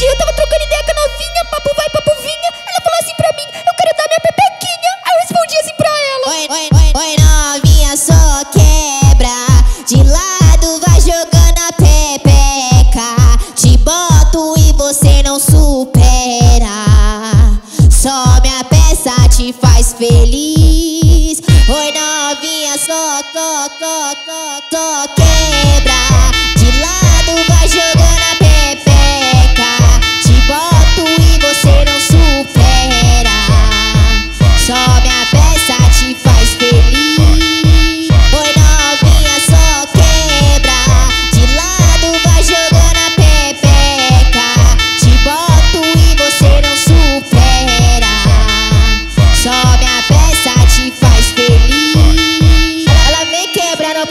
dia eu tava trocando ideia com a novinha, papo vai, papo vinha. Ela falou assim pra mim, eu quero dar minha pepequinha. Aí eu respondi assim pra ela. Oi, oi, oi, oi, novinha, só quebra. De lado vai jogando a pepeca. Te boto e você não supera. Só minha peça te faz feliz. Oi, novinha, só, só, só, só, só quebra.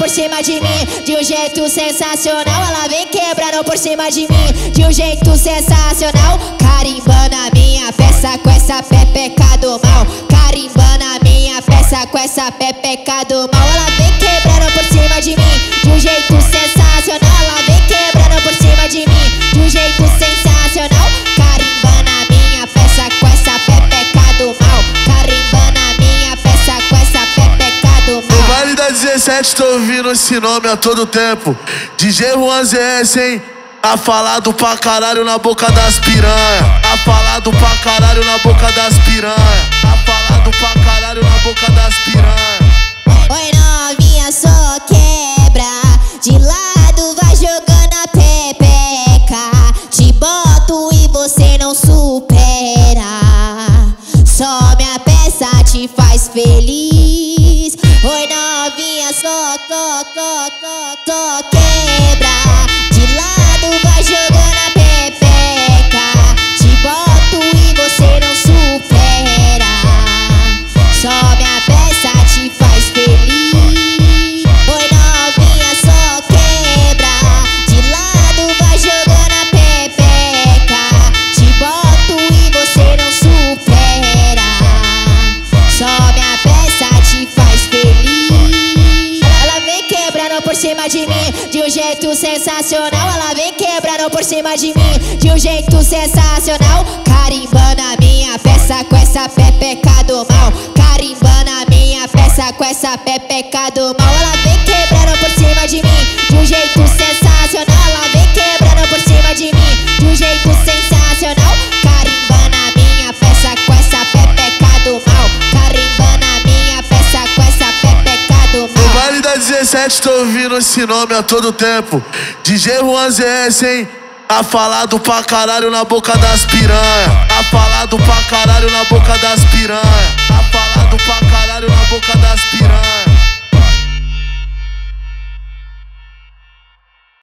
Cima de mim de um jeito sensacional. Ela vem quebrando por cima de mim de um jeito sensacional. Carimbando a minha peça com essa pepeca do mal. Carimbando a minha peça com essa pepeca do mal. 17 tô ouvindo esse nome a todo tempo. DJ Juan ZS, hein? Tá falado pra caralho na boca das piranha. Tá falado pra caralho na boca das piranha. Tá falado pra caralho na boca das piranha. Oi, novinha, só quebra. De lado vai jogando a pepeca. Te boto e você não supera. Só minha peça te faz feliz. Só, só, só, só, só quebra. Por cima de mim de um jeito sensacional. Ela vem quebrando por cima de mim de um jeito sensacional. Carimbando a minha peça com essa pepeca do mal. Carimbando a minha peça com essa pepeca do mal. Ela vem quebrando por cima de mim de um jeito 17 tô ouvindo esse nome a todo tempo. DJ Juan ZS, hein? Tá falado pra caralho na boca das piranha. Tá falado pra caralho na boca das piranha. Tá falado pra caralho.